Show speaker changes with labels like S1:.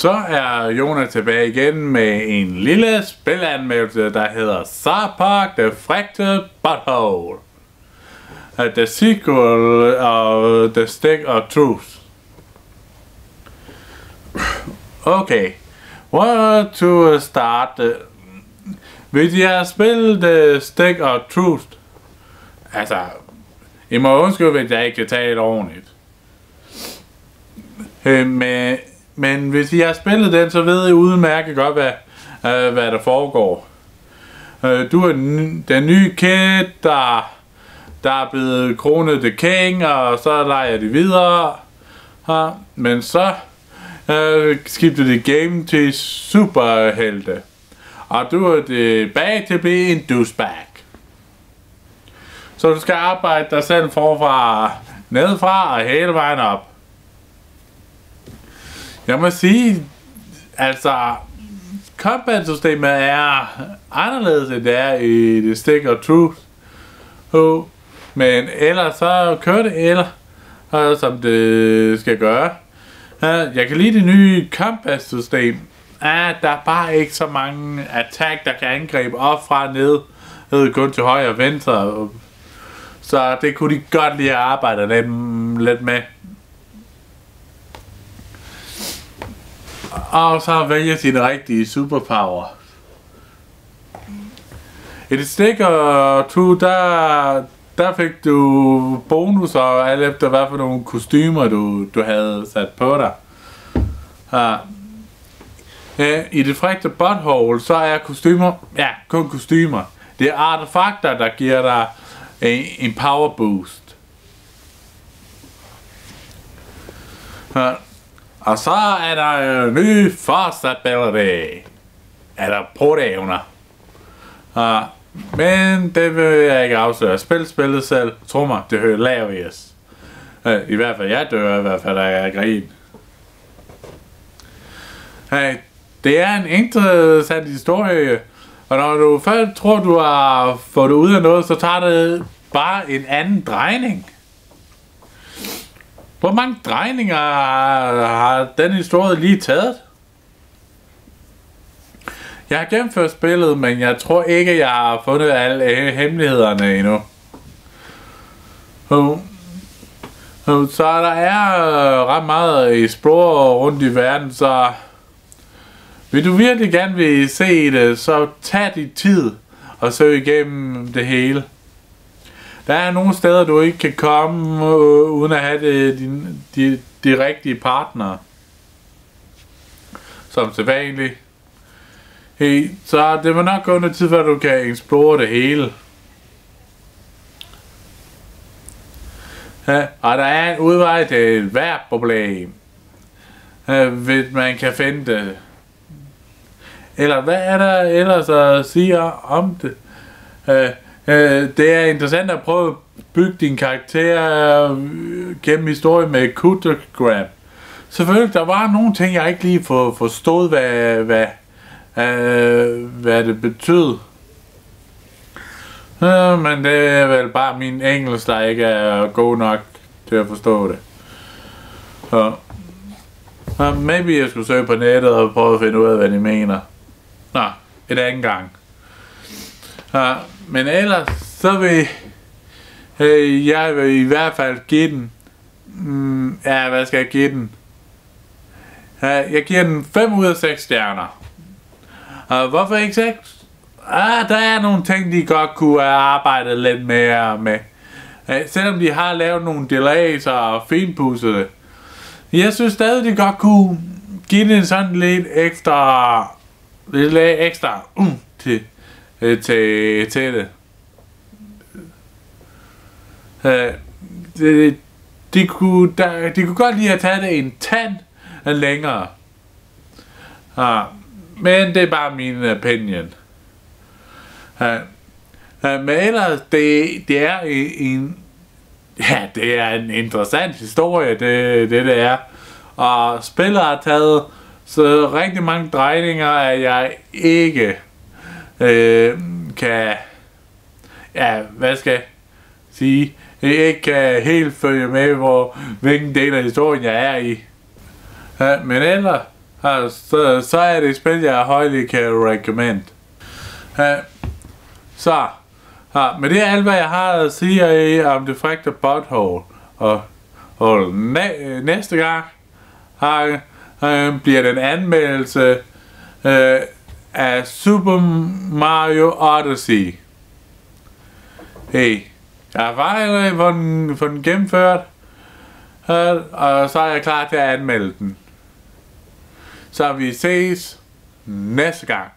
S1: Så er Jonas tilbage igen med en lille spilanmeldelse, der hedder Sarpark The Fractured Butthole. Uh, the sequel of The Stick of Truth. Okay, where to start? Hvis jeg har spillet The Stick of Truth, altså, I må undskylde, hvis jeg ikke kan tale ordentligt. Øh, men, men hvis I har spillet den, så ved I udmærket godt, hvad, øh, hvad der foregår. Øh, du er den, den nye kid, der, der er blevet kronet the king, og så leger de videre. Ja, men så øh, skifter det game til superhelte. Og du er tilbage til at blive en douchebag. Så du skal arbejde dig selv forfra, nedfra og hele vejen op. Jeg må sige, altså, combat-systemet er anderledes end det er i The Stick of Truth. Oh, men ellers så kører det eller uh, øh, som det skal gøre. Uh, jeg kan lide det nye combat-system. Uh, der er bare ikke så mange attack, der kan angribe op fra ned. ned kun til højre og venstre. Så det kunne de godt lige arbejde lidt, lidt med. Og så vælge sin rigtige superpower. I det stikker to, der, der fik du bonus alt efter hvad for nogle kostymer du, du havde sat på dig. Ja. Ja, I det frægte butthole, så er kostymer, ja, kun kostymer. Det er artefakter, der giver dig en, en power boost. Ja. Og så er der en ny first ability. Er der proteevner. Ja. Men det vil jeg ikke afsløre. Spil spillet selv. Tro mig, det hører lavet øh, I hvert fald, jeg dør i hvert fald, da jeg grin. Hey, det er en interessant historie, og når du først tror, du har fået det ud af noget, så tager det bare en anden drejning. Hvor mange drejninger har den historie lige taget? Jeg har gennemført spillet, men jeg tror ikke, jeg har fundet alle øh, hemmelighederne endnu. Uh, uh, så der er uh, ret meget explore rundt i verden, så vil du virkelig gerne vil se det, så tag dit tid og søg igennem det hele. Der er nogle steder, du ikke kan komme, øh, uden at have det, din, de, de rigtige partnere. Som sædvanligt. Hey, så det må nok gå noget tid, før du kan explore det hele. Ja, og der er en udvej til hvert problem. Ja, hvis man kan finde det. Eller hvad er der ellers at sige om det? Ja, Øh, det er interessant at prøve at bygge din karakter øh, gennem historie med Kutagram. Selvfølgelig, der var nogle ting, jeg ikke lige for, forstod, hvad, hvad, øh, hvad det betød. Øh, men det er vel bare min engelsk, der ikke er god nok til at forstå det. Så. Uh, maybe jeg skulle søge på nettet og prøve at finde ud af, hvad de mener. Nå, et anden gang. Uh, men ellers, så vil øh, jeg vil i hvert fald give den, mm, ja, hvad skal jeg give den? Jeg giver den 5 ud af 6 stjerner. Og hvorfor ikke 6? Ah, der er nogle ting, de godt kunne have arbejdet lidt mere med. Uh, selvom de har lavet nogle delays og finpudset det. Jeg synes stadig, de godt kunne give den sådan lidt ekstra, lidt ekstra uh, til, Øh, til, til det. Øh, de, de, kunne, der, de kunne godt lige have taget det en tand længere. Uh, men det er bare min opinion. Uh, uh, men ellers, det, det er en, ja, det er en interessant historie, det det, det er. Og spillet har taget så rigtig mange drejninger, at jeg ikke øh, kan, ja, hvad skal jeg sige, jeg ikke kan helt følge med, hvor, hvilken del af historien jeg er i. Ja, men ellers, altså, så, så er det et spil, jeg højligt kan recommend. Ja, så, ja, med det er alt, hvad jeg har at sige øh, om det frægte butthole. Og, og næ- næste gang har, øh, bliver den anmeldelse øh, af Super Mario Odyssey. Hey, jeg har faktisk fået den, for den gennemført, og så er jeg klar til at anmelde den. Så vi ses næste gang.